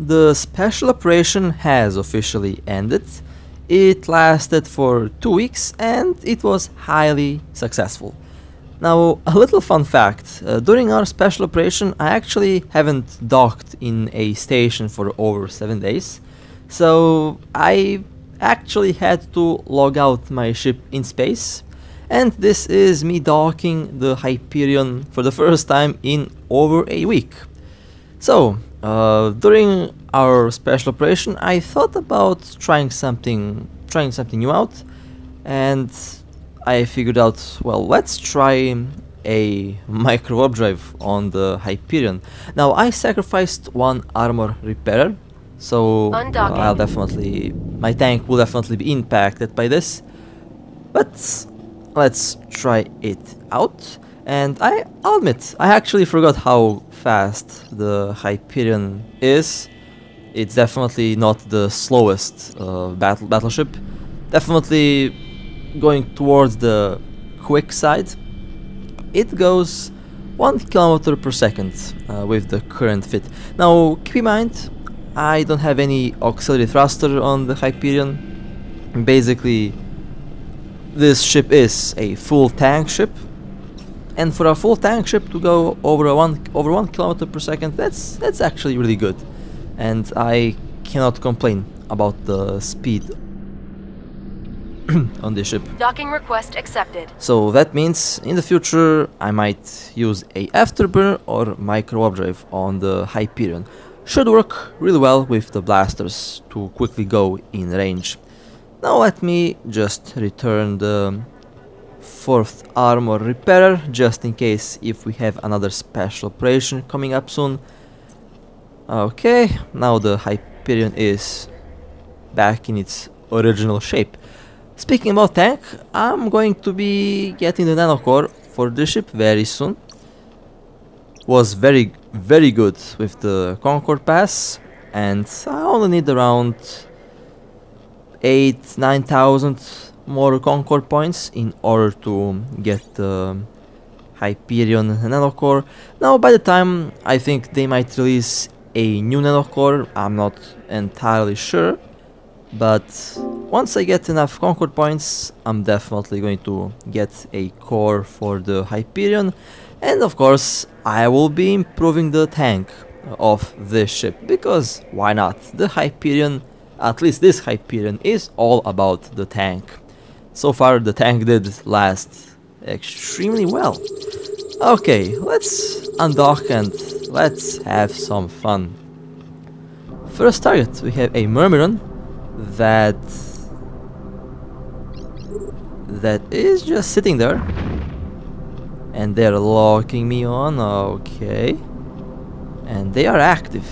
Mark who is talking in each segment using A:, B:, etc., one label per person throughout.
A: the special operation has officially ended. It lasted for two weeks and it was highly successful. Now, a little fun fact uh, during our special operation, I actually haven't docked in a station for over seven days, so I actually had to log out my ship in space. And this is me docking the Hyperion for the first time in over a week. So, uh, during our special operation, I thought about trying something, trying something new out, and I figured out, well, let's try a micro warp drive on the Hyperion. Now, I sacrificed one armor repairer, so uh, I'll definitely, my tank will definitely be impacted by this. But let's try it out. And I, I'll admit, I actually forgot how fast the Hyperion is. It's definitely not the slowest uh, battle battleship. Definitely going towards the quick side. It goes 1 kilometer per second uh, with the current fit. Now keep in mind, I don't have any auxiliary thruster on the Hyperion. Basically, this ship is a full tank ship and for a full tank ship to go over a one over one kilometer per second that's that's actually really good and I cannot complain about the speed on this ship.
B: Docking request accepted.
A: So that means in the future I might use a afterburner or micro warp drive on the Hyperion. Should work really well with the blasters to quickly go in range. Now let me just return the fourth armor repairer just in case if we have another special operation coming up soon. Okay, now the Hyperion is back in its original shape. Speaking about tank, I'm going to be getting the nanocore for the ship very soon. Was very very good with the Concord pass and I only need around eight, nine thousand more Concord points in order to get the Hyperion Nanocore. Now, by the time I think they might release a new Nanocore, I'm not entirely sure, but once I get enough Concord points, I'm definitely going to get a core for the Hyperion, and of course, I will be improving the tank of this ship, because why not? The Hyperion at least this Hyperion is all about the tank. So far the tank did last extremely well. Okay, let's undock and let's have some fun. First target, we have a Myrmidon that that is just sitting there and they're locking me on, okay. And they are active.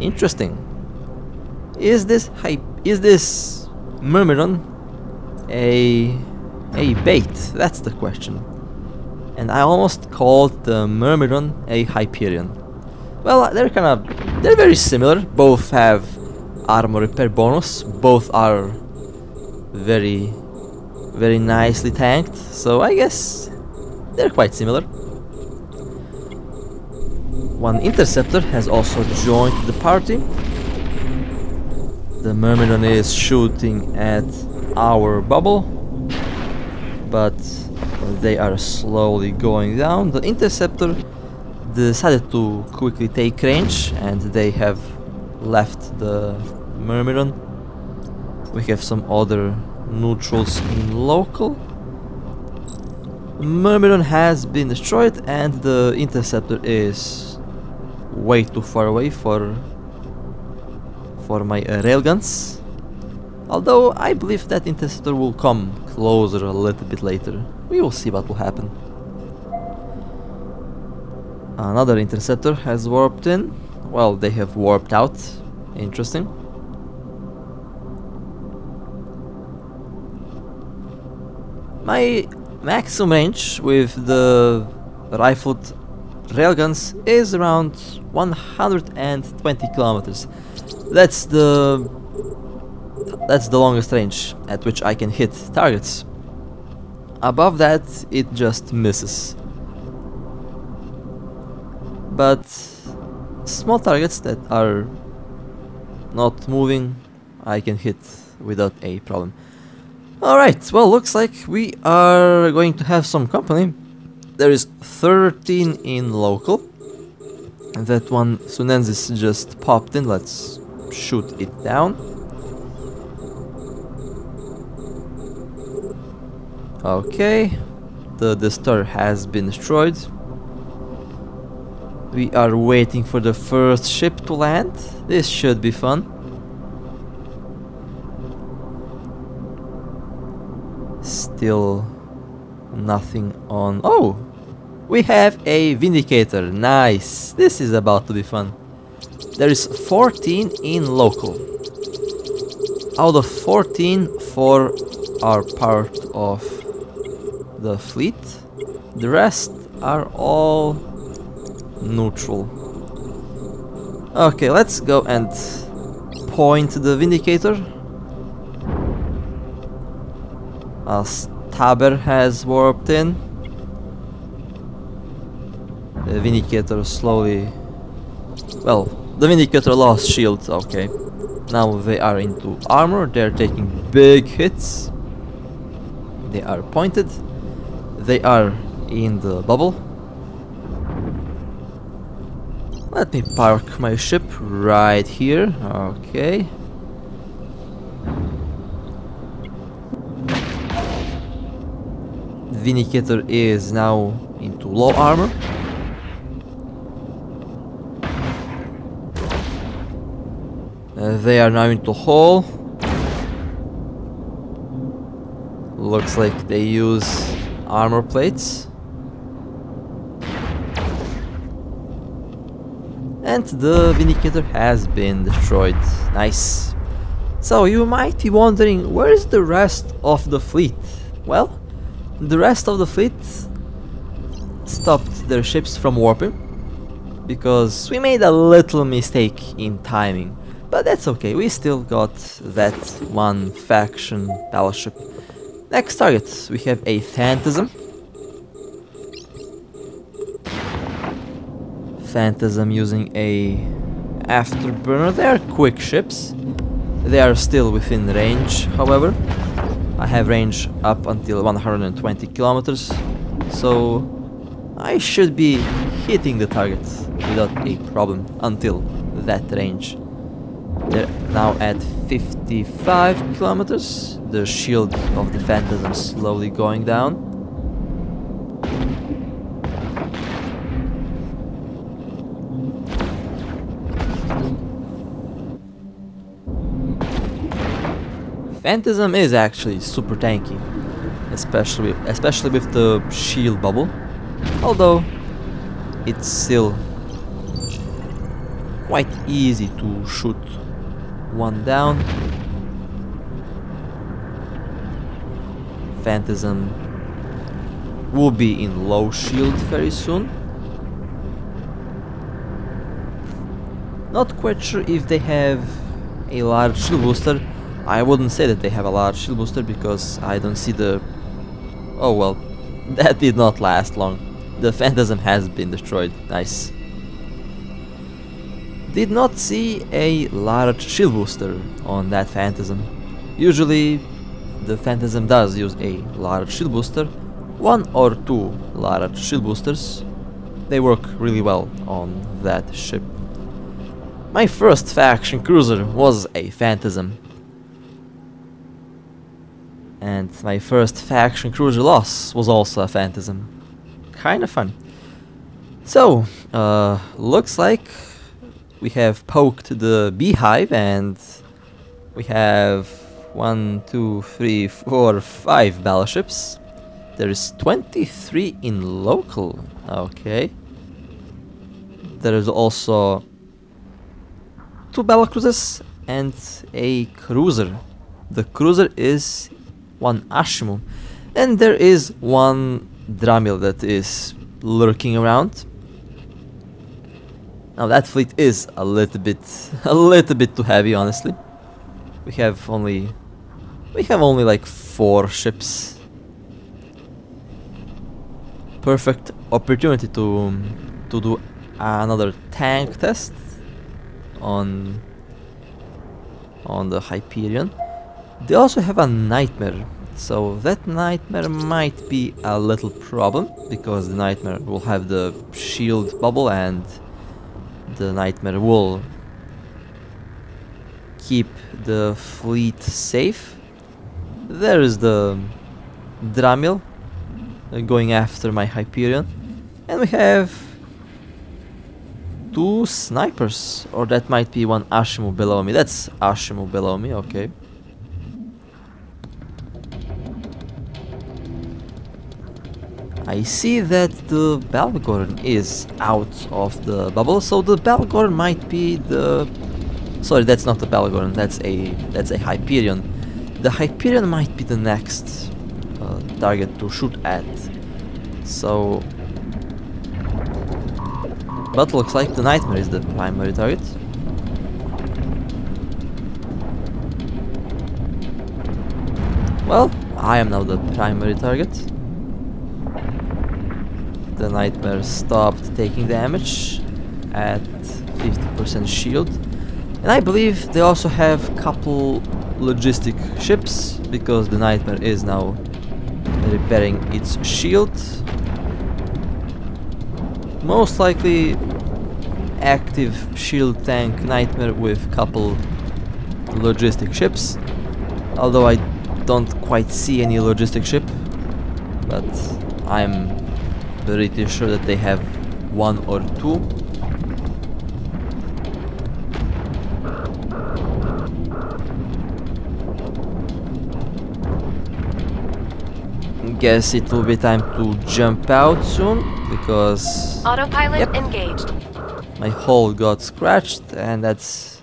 A: Interesting. Is this hype? Is this Myrmidon a a bait? That's the question. And I almost called the Myrmidon a Hyperion. Well, uh, they're kind of they're very similar. Both have armor repair bonus. Both are very very nicely tanked. So I guess they're quite similar. One interceptor has also joined the party the Myrmidon is shooting at our bubble, but they are slowly going down. The Interceptor decided to quickly take range and they have left the Myrmidon. We have some other neutrals in local. Myrmidon has been destroyed and the Interceptor is way too far away for for my uh, railguns. Although I believe that Interceptor will come closer a little bit later. We will see what will happen. Another Interceptor has warped in. Well, they have warped out. Interesting. My maximum range with the rifled railguns is around 120 kilometers. That's the that's the longest range at which I can hit targets. Above that, it just misses. But small targets that are not moving, I can hit without a problem. Alright, well, looks like we are going to have some company. There is 13 in local. And that one, Sunesis just popped in. Let's shoot it down. Okay, the destroyer has been destroyed. We are waiting for the first ship to land. This should be fun. Still nothing on... Oh! We have a Vindicator. Nice. This is about to be fun. There is 14 in local. Out of 14, 4 are part of the fleet. The rest are all neutral. Okay, let's go and point the Vindicator. A Stabber has warped in. The Vindicator slowly... Well, the Vindicator lost shield, okay. Now they are into armor, they're taking big hits. They are pointed. They are in the bubble. Let me park my ship right here. Okay. Vindicator is now into low armor. They are now into hull. Looks like they use armor plates. And the Vindicator has been destroyed. Nice. So you might be wondering, where is the rest of the fleet? Well, the rest of the fleet stopped their ships from warping because we made a little mistake in timing. But that's okay, we still got that one faction battleship. Next target, we have a Phantasm. Phantasm using a afterburner. They are quick ships. They are still within range, however. I have range up until 120 kilometers, so I should be hitting the target without a problem until that range. They're now at 55 kilometers. The shield of the Phantasm is slowly going down. Phantasm is actually super tanky, especially especially with the shield bubble. Although it's still quite easy to shoot one down. Phantasm will be in low shield very soon. Not quite sure if they have a large shield booster. I wouldn't say that they have a large shield booster because I don't see the... Oh well, that did not last long. The Phantasm has been destroyed. Nice. Did not see a large shield booster on that Phantasm. Usually the Phantasm does use a large shield booster, one or two large shield boosters. They work really well on that ship. My first faction cruiser was a Phantasm, and my first faction cruiser loss was also a Phantasm. Kinda fun. So, uh, looks like we have poked the beehive and we have one, two, three, four, five battleships. There is 23 in local. Okay. There is also two battle cruisers and a cruiser. The cruiser is one Ashimmu. And there is one Dramiel that is lurking around. Now that fleet is a little bit, a little bit too heavy, honestly. We have only, we have only like four ships. Perfect opportunity to, um, to do another tank test. on on the Hyperion. They also have a Nightmare, so that Nightmare might be a little problem, because the Nightmare will have the shield bubble and the Nightmare will keep the fleet safe. There is the Dramiel uh, going after my Hyperion. And we have two snipers, or that might be one Ashimmu below me. That's Ashimmu below me, okay. I see that the Bhaalgorn is out of the bubble, so the Bhaalgorn might be the... Sorry, that's not the Bhaalgorn, that's a that's a Hyperion. The Hyperion might be the next uh, target to shoot at. So... But looks like the Nightmare is the primary target. Well, I am now the primary target. The Nightmare stopped taking damage at 50% shield. And I believe they also have couple logistic ships because the Nightmare is now repairing its shield. Most likely active shield tank Nightmare with couple logistic ships. Although I don't quite see any logistic ship, but I'm pretty sure that they have one or two. Guess it will be time to jump out soon because
B: Autopilot
A: Yep.
B: engaged.
A: my hull got scratched and that's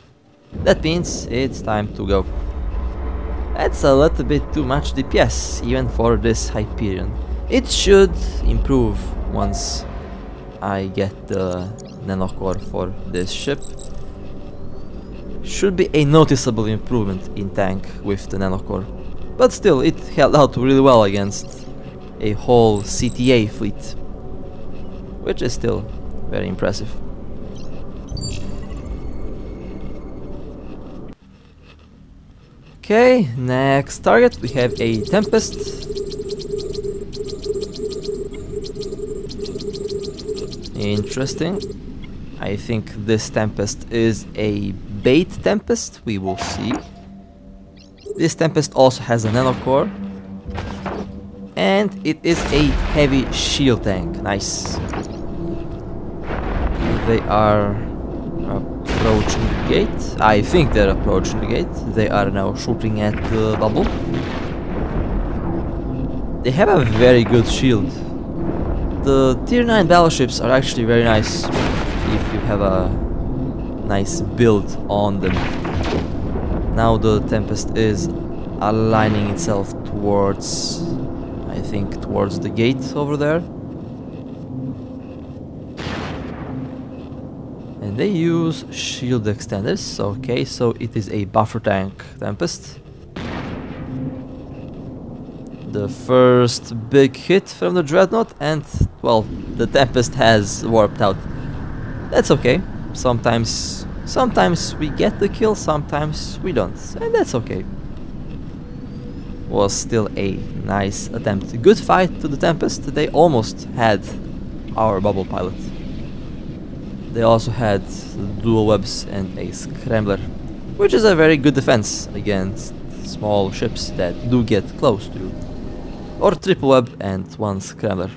A: that means it's time to go. That's a little bit too much DPS even for this Hyperion. It should improve once I get the nanocore for this ship. Should be a noticeable improvement in tank with the nanocore. But still, it held out really well against a whole CTA fleet. Which is still very impressive. Okay, next target we have a Tempest. Interesting. I think this Tempest is a bait Tempest, we will see. This Tempest also has a nanocore. And it is a heavy shield tank, nice. They are approaching the gate. I think they're approaching the gate. They are now shooting at the bubble. They have a very good shield. The tier 9 battleships are actually very nice if you have a nice build on them. Now the Tempest is aligning itself towards, I think, towards the gate over there. And they use shield extenders, okay, so it is a buffer tank Tempest. The first big hit from the Dreadnought and, well, the Tempest has warped out. That's okay. Sometimes, sometimes we get the kill, sometimes we don't, and that's okay. Was still a nice attempt. Good fight to the Tempest. They almost had our bubble pilot. They also had dual webs and a scrambler, which is a very good defense against small ships that do get close to you. Or triple web and one scrambler.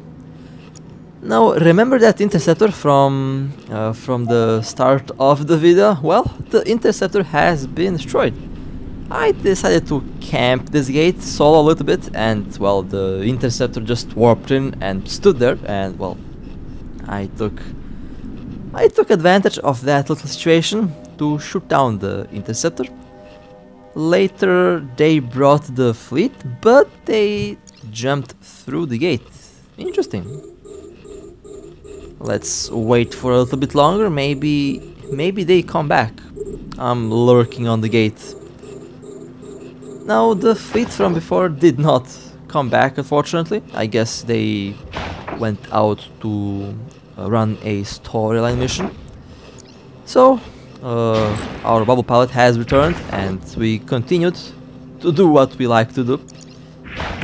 A: Now remember that interceptor from uh, from the start of the video? Well, the interceptor has been destroyed. I decided to camp this gate, solo a little bit, and well, the interceptor just warped in and stood there, and well, I took I took advantage of that little situation to shoot down the interceptor. Later, they brought the fleet, but they jumped through the gate. Interesting. Let's wait for a little bit longer. Maybe, maybe they come back. I'm lurking on the gate. Now, the fleet from before did not come back, unfortunately. I guess they went out to uh, run a storyline mission. So, uh, our bubble pilot has returned and we continued to do what we like to do.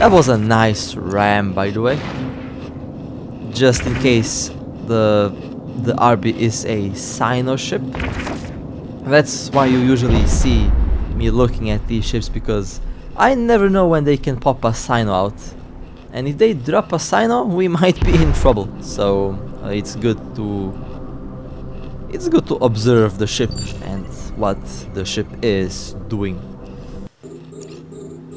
A: That was a nice ram by the way. Just in case the the RB is a Cyno ship. That's why you usually see me looking at these ships because I never know when they can pop a Cyno out. And if they drop a Sino, we might be in trouble. So uh, it's good to it's good to observe the ship and what the ship is doing.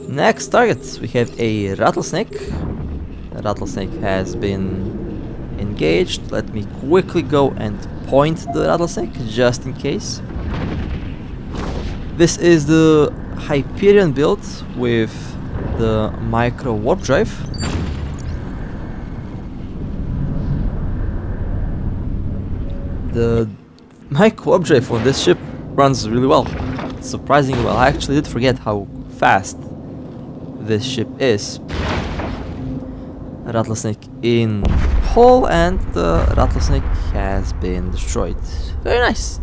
A: Next target, we have a rattlesnake. The rattlesnake has been engaged. Let me quickly go and point the rattlesnake just in case. This is the Hyperion build with the micro warp drive. The micro warp drive on this ship runs really well. Surprisingly well. I actually did forget how fast this ship is. Rattlesnake in hole and the rattlesnake has been destroyed. Very nice.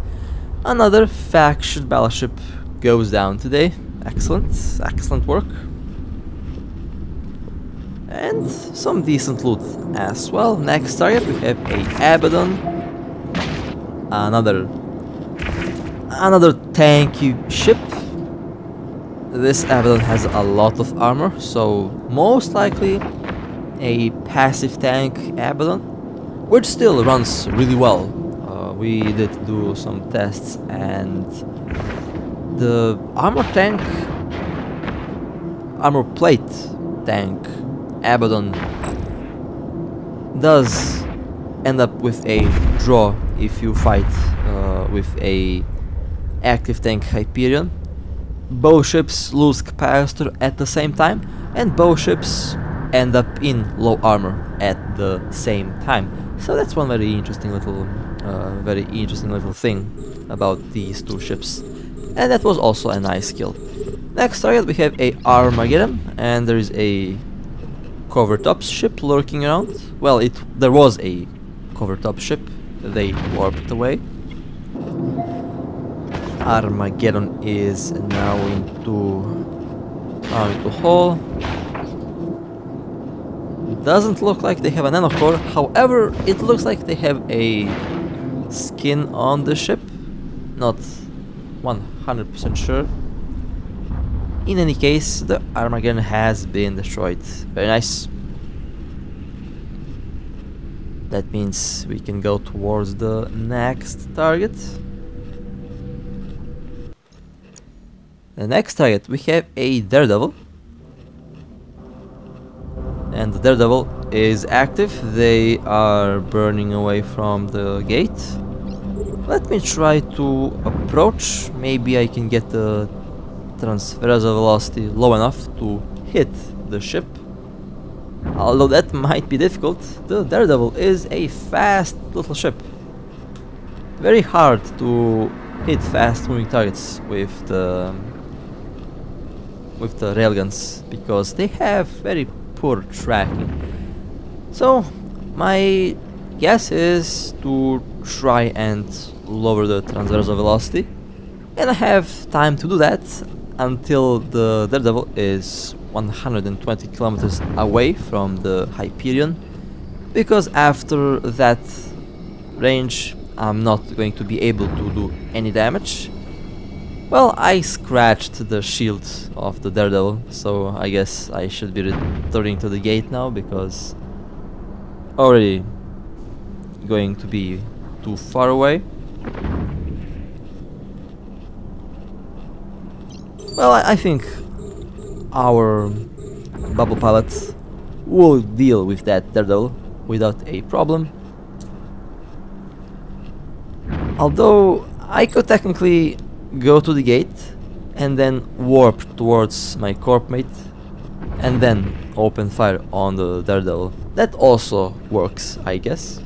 A: Another faction battleship goes down today. Excellent, excellent work. And some decent loot as well. Next target we have a Abaddon. Another another tanky ship. This Abaddon has a lot of armor, so most likely a passive tank Abaddon, which still runs really well. Uh, we did do some tests and the armor tank, armor plate tank Abaddon does end up with a draw if you fight uh, with a active tank Hyperion. Both ships lose capacitor at the same time and both ships end up in low armor at the same time. So that's one very interesting little, uh, very interesting little thing about these two ships. And that was also a nice kill. Next target we have a Armageddon and there is a Covertops ship lurking around. Well, it there was a Covertop ship. They warped away. Armageddon is now into now into hull. Doesn't look like they have a nanocore. However, it looks like they have a skin on the ship. Not 100% sure. In any case, the Armageddon has been destroyed. Very nice. That means we can go towards the next target. The next target, we have a Daredevil. And the Daredevil is active. They are burning away from the gate. Let me try to approach. Maybe I can get the transversal velocity low enough to hit the ship. Although that might be difficult, the Daredevil is a fast little ship. Very hard to hit fast moving targets with the with the railguns because they have very poor tracking. So my guess is to try and lower the transversal velocity and I have time to do that until the Daredevil is 120 kilometers away from the Hyperion because after that range I'm not going to be able to do any damage. Well, I scratched the shield of the Daredevil, so I guess I should be returning to the gate now because already going to be too far away. Well, I, think our bubble pilots will deal with that Daredevil without a problem. Although I could technically go to the gate and then warp towards my corp mate and then open fire on the Daredevil. That also works, I guess.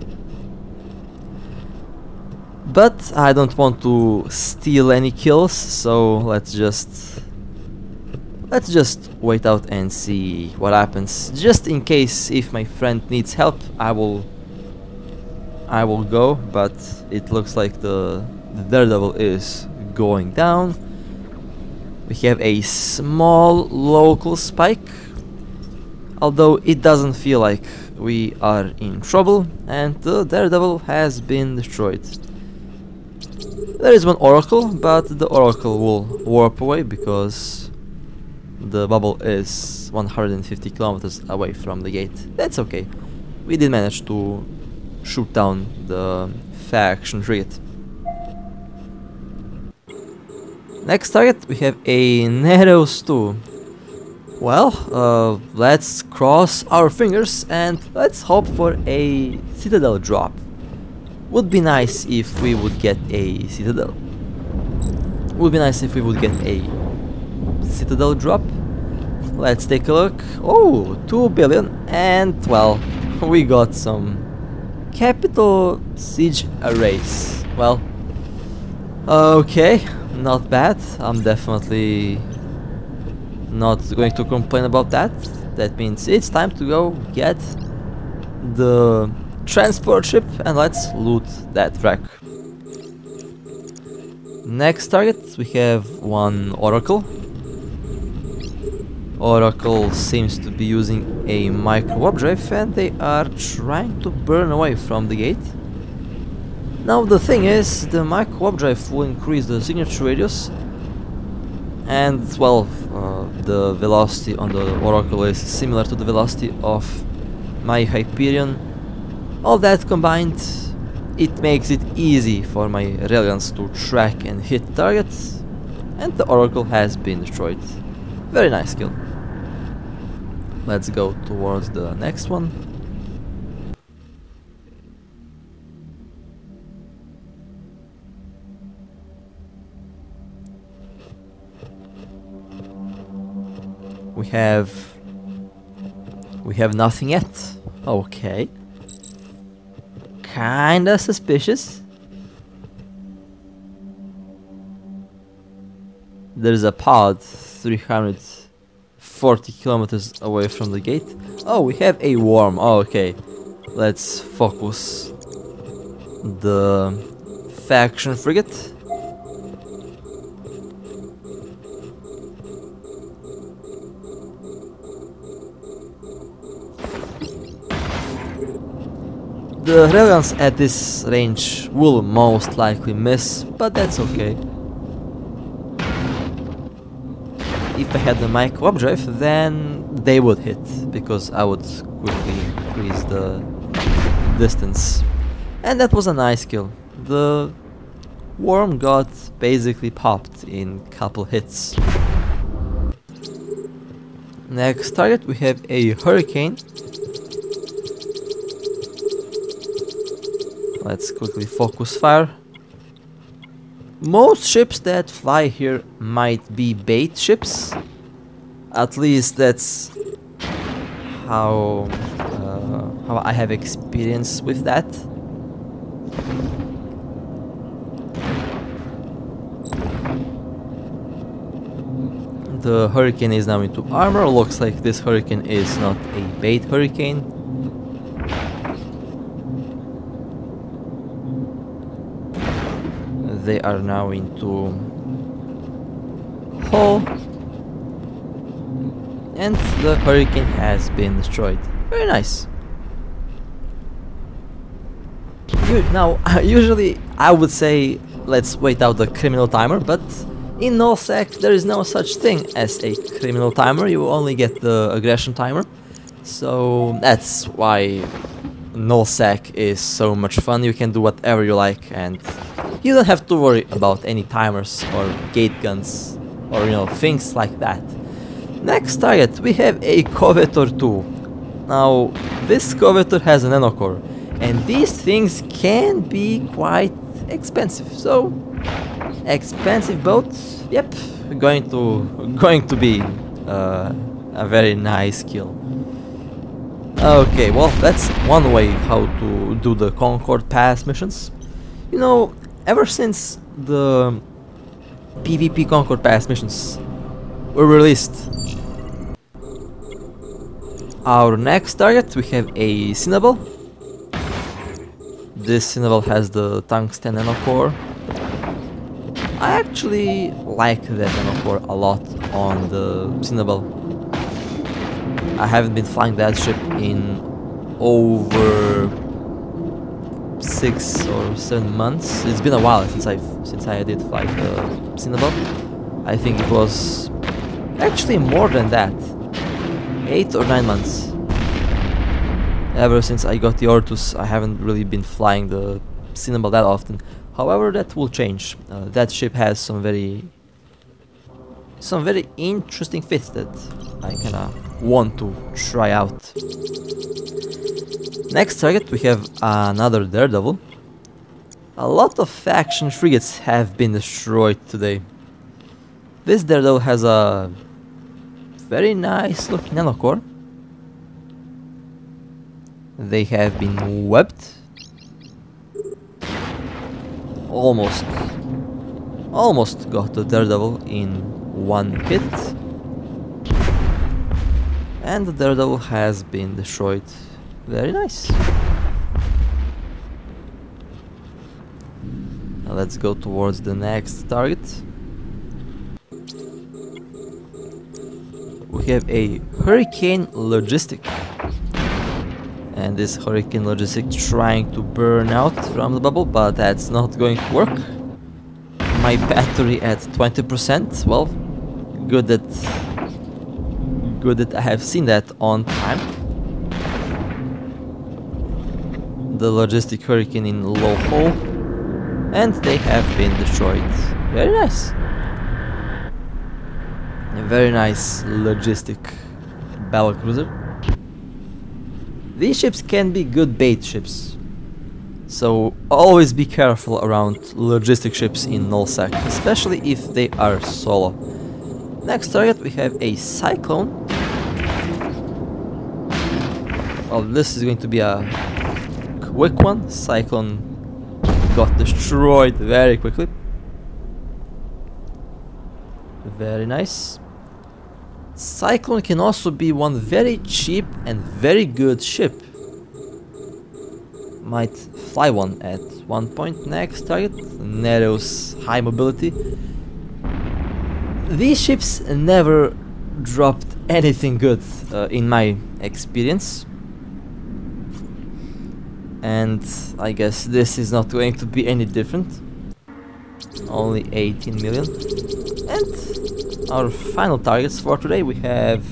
A: But I don't want to steal any kills, so let's just Let's just wait out and see what happens. Just in case if my friend needs help, I will I will go, but it looks like the the Daredevil is going down. We have a small local spike, although it doesn't feel like we are in trouble, and the Daredevil has been destroyed. There is one Oracle, but the Oracle will warp away because the bubble is 150 kilometers away from the gate. That's okay. We did manage to shoot down the faction frigate. Next target we have a Nereus 2. Well, uh, let's cross our fingers and let's hope for a Citadel drop. Would be nice if we would get a Citadel. Would be nice if we would get a Citadel drop. Let's take a look. Oh, 2 billion and well, we got some capital siege arrays. Well, okay, not bad. I'm definitely not going to complain about that. That means it's time to go get the transport ship and let's loot that wreck. Next target we have one Oracle. Oracle seems to be using a micro warp drive and they are trying to burn away from the gate. Now the thing is, the micro drive will increase the signature radius and well, uh, the velocity on the Oracle is similar to the velocity of my Hyperion. All that combined, it makes it easy for my railguns to track and hit targets, and the Oracle has been destroyed. Very nice kill. Let's go towards the next one. We have... We have nothing yet. Okay. Kinda suspicious. There's a pod 340 kilometers away from the gate. Oh, we have a worm. Oh, okay. Let's focus the faction frigate. The railguns at this range will most likely miss, but that's okay. If I had the mic warp drive, then they would hit, because I would quickly increase the distance. And that was a nice kill. The worm got basically popped in couple hits. Next target we have a hurricane Let's quickly focus fire. Most ships that fly here might be bait ships. At least that's how uh, how I have experience with that. The hurricane is now into armor. Looks like this hurricane is not a bait hurricane. They are now into hull and the hurricane has been destroyed. Very nice. Now usually I would say let's wait out the criminal timer but in nullsec there is no such thing as a criminal timer. You only get the aggression timer. So that's why nullsec is so much fun. You can do whatever you like and you don't have to worry about any timers or gate guns or you know things like that. Next target we have a Covetor 2. Now this Covetor has a nanocore and these things can be quite expensive. So expensive boats, yep, going to going to be uh, a very nice kill. Okay, well that's one way how to do the Concord Pass missions. You know, ever since the PvP Concord Pass missions were released. Our next target, we have a Cynabal. This Cynabal has the tungsten nanocore. I actually like that Nanocore a lot on the Cynabal. I haven't been flying that ship in over six or seven months. It's been a while since I since I did fly the Cynabal. I think it was actually more than that, eight or nine months. Ever since I got the Orthrus, I haven't really been flying the Cynabal that often. However, that will change. Uh, that ship has some very some very interesting fits that I kinda want to try out. Next target we have another Daredevil. A lot of faction frigates have been destroyed today. This Daredevil has a very nice looking nanocore. They have been webbed. Almost. Almost got the Daredevil in one hit. And the Daredevil has been destroyed very nice. Now let's go towards the next target. We have a Hurricane Logistic. And this Hurricane Logistic trying to burn out from the bubble, but that's not going to work. My battery at 20%, well, good that good that I have seen that on time. The logistic hurricane in low and they have been destroyed. Very nice. A very nice logistic battle cruiser. These ships can be good bait ships. So always be careful around logistic ships in nullsec, especially if they are solo. Next target we have a Cyclone. Well, this is going to be a quick one. Cyclone got destroyed very quickly. Very nice. Cyclone can also be one very cheap and very good ship. Might fly one at one point. Next target, Nereus High Mobility. These ships never dropped anything good uh, in my experience and I guess this is not going to be any different. Only 18 million. And our final targets for today we have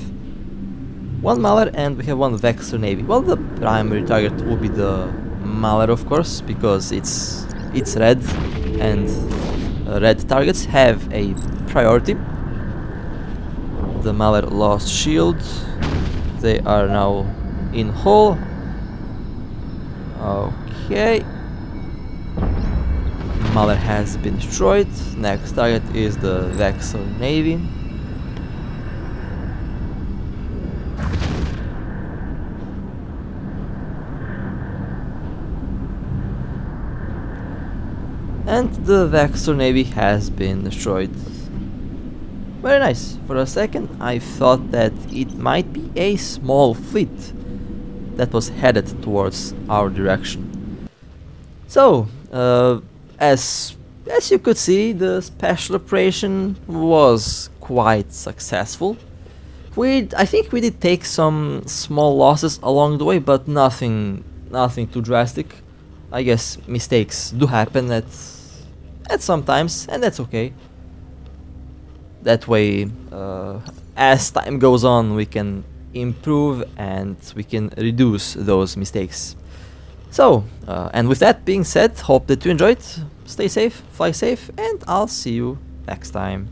A: one Mauler and we have one Vexor Navy. Well the primary target will be the Mauler of course because it's it's red. And red targets have a priority. The Mauler lost shield. They are now in hull Okay. Mother has been destroyed. Next target is the Vexor Navy. And the Vexor Navy has been destroyed. Very nice. For a second I thought that it might be a small fleet that was headed towards our direction. So, uh, as as you could see, the special operation was quite successful. We, I think we did take some small losses along the way, but nothing, nothing too drastic. I guess mistakes do happen at, at sometimes, and that's okay. That way, uh, as time goes on, we can improve and we can reduce those mistakes. So, uh, and with that being said, hope that you enjoyed. Stay safe, fly safe, and I'll see you next time.